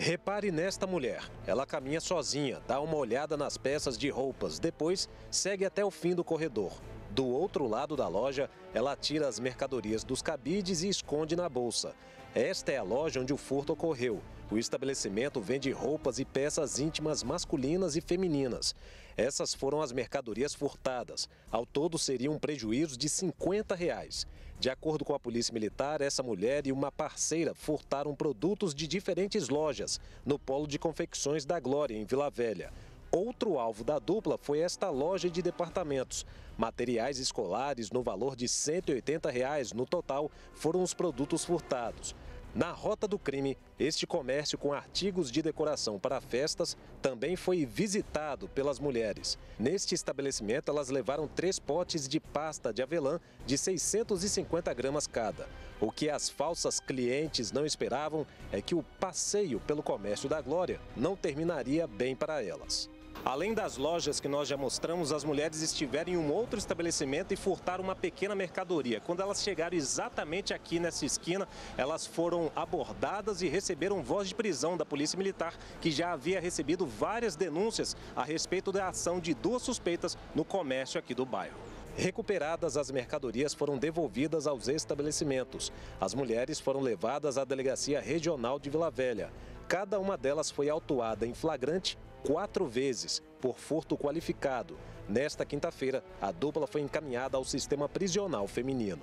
Repare nesta mulher. Ela caminha sozinha, dá uma olhada nas peças de roupas, depois segue até o fim do corredor. Do outro lado da loja, ela tira as mercadorias dos cabides e esconde na bolsa. Esta é a loja onde o furto ocorreu. O estabelecimento vende roupas e peças íntimas masculinas e femininas. Essas foram as mercadorias furtadas. Ao todo, seria um prejuízo de 50 reais. De acordo com a Polícia Militar, essa mulher e uma parceira furtaram produtos de diferentes lojas no polo de confecções da Glória, em Vila Velha. Outro alvo da dupla foi esta loja de departamentos. Materiais escolares no valor de 180 reais no total foram os produtos furtados. Na rota do crime, este comércio com artigos de decoração para festas também foi visitado pelas mulheres. Neste estabelecimento, elas levaram três potes de pasta de avelã de 650 gramas cada. O que as falsas clientes não esperavam é que o passeio pelo comércio da Glória não terminaria bem para elas. Além das lojas que nós já mostramos, as mulheres estiveram em um outro estabelecimento e furtaram uma pequena mercadoria. Quando elas chegaram exatamente aqui nessa esquina, elas foram abordadas e receberam voz de prisão da Polícia Militar, que já havia recebido várias denúncias a respeito da ação de duas suspeitas no comércio aqui do bairro. Recuperadas as mercadorias foram devolvidas aos estabelecimentos. As mulheres foram levadas à Delegacia Regional de Vila Velha. Cada uma delas foi autuada em flagrante quatro vezes por furto qualificado. Nesta quinta-feira, a dupla foi encaminhada ao sistema prisional feminino.